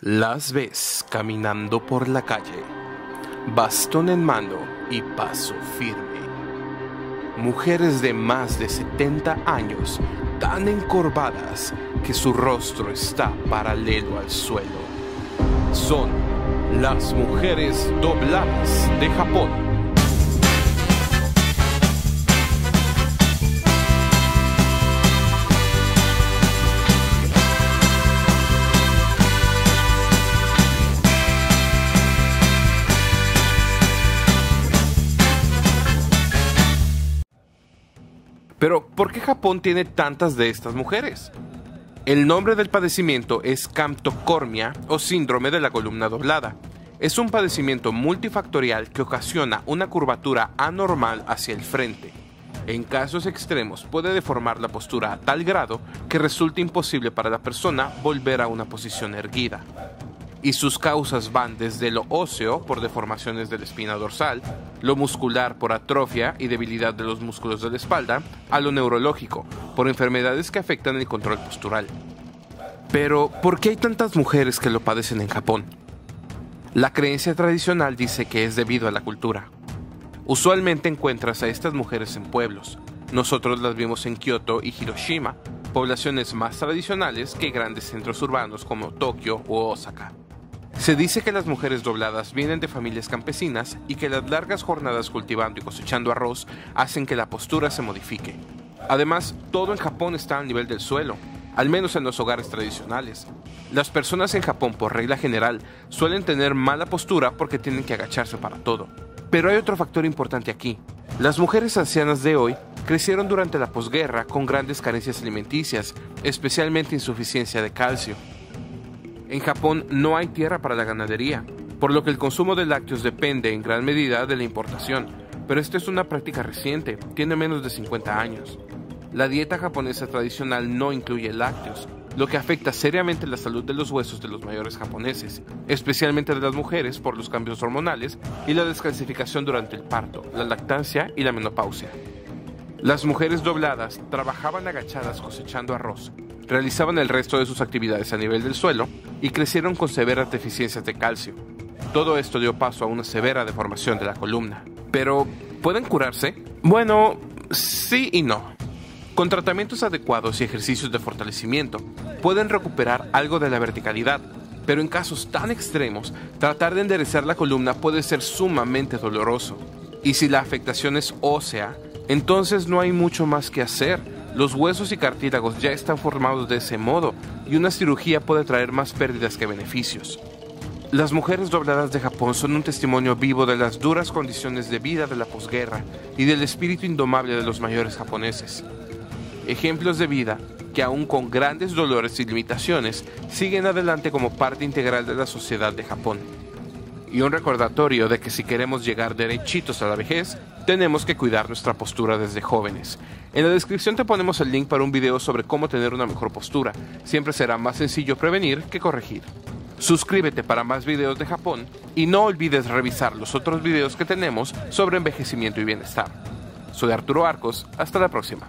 Las ves caminando por la calle, bastón en mano y paso firme. Mujeres de más de 70 años, tan encorvadas que su rostro está paralelo al suelo. Son las mujeres dobladas de Japón. Pero, ¿por qué Japón tiene tantas de estas mujeres? El nombre del padecimiento es camptocormia o síndrome de la columna doblada. Es un padecimiento multifactorial que ocasiona una curvatura anormal hacia el frente. En casos extremos puede deformar la postura a tal grado que resulte imposible para la persona volver a una posición erguida y sus causas van desde lo óseo por deformaciones de la espina dorsal, lo muscular por atrofia y debilidad de los músculos de la espalda, a lo neurológico por enfermedades que afectan el control postural. Pero, ¿por qué hay tantas mujeres que lo padecen en Japón? La creencia tradicional dice que es debido a la cultura. Usualmente encuentras a estas mujeres en pueblos. Nosotros las vimos en Kioto y Hiroshima, poblaciones más tradicionales que grandes centros urbanos como Tokio o Osaka. Se dice que las mujeres dobladas vienen de familias campesinas y que las largas jornadas cultivando y cosechando arroz hacen que la postura se modifique. Además, todo en Japón está al nivel del suelo, al menos en los hogares tradicionales. Las personas en Japón, por regla general, suelen tener mala postura porque tienen que agacharse para todo. Pero hay otro factor importante aquí. Las mujeres ancianas de hoy crecieron durante la posguerra con grandes carencias alimenticias, especialmente insuficiencia de calcio. En Japón no hay tierra para la ganadería, por lo que el consumo de lácteos depende en gran medida de la importación, pero esta es una práctica reciente, tiene menos de 50 años. La dieta japonesa tradicional no incluye lácteos, lo que afecta seriamente la salud de los huesos de los mayores japoneses, especialmente de las mujeres por los cambios hormonales y la descalcificación durante el parto, la lactancia y la menopausia. Las mujeres dobladas trabajaban agachadas cosechando arroz, realizaban el resto de sus actividades a nivel del suelo y crecieron con severas deficiencias de calcio. Todo esto dio paso a una severa deformación de la columna. Pero, ¿pueden curarse? Bueno, sí y no. Con tratamientos adecuados y ejercicios de fortalecimiento, pueden recuperar algo de la verticalidad, pero en casos tan extremos, tratar de enderezar la columna puede ser sumamente doloroso. Y si la afectación es ósea, entonces no hay mucho más que hacer los huesos y cartílagos ya están formados de ese modo y una cirugía puede traer más pérdidas que beneficios. Las mujeres dobladas de Japón son un testimonio vivo de las duras condiciones de vida de la posguerra y del espíritu indomable de los mayores japoneses. Ejemplos de vida que aún con grandes dolores y limitaciones siguen adelante como parte integral de la sociedad de Japón. Y un recordatorio de que si queremos llegar derechitos a la vejez, tenemos que cuidar nuestra postura desde jóvenes. En la descripción te ponemos el link para un video sobre cómo tener una mejor postura. Siempre será más sencillo prevenir que corregir. Suscríbete para más videos de Japón y no olvides revisar los otros videos que tenemos sobre envejecimiento y bienestar. Soy Arturo Arcos, hasta la próxima.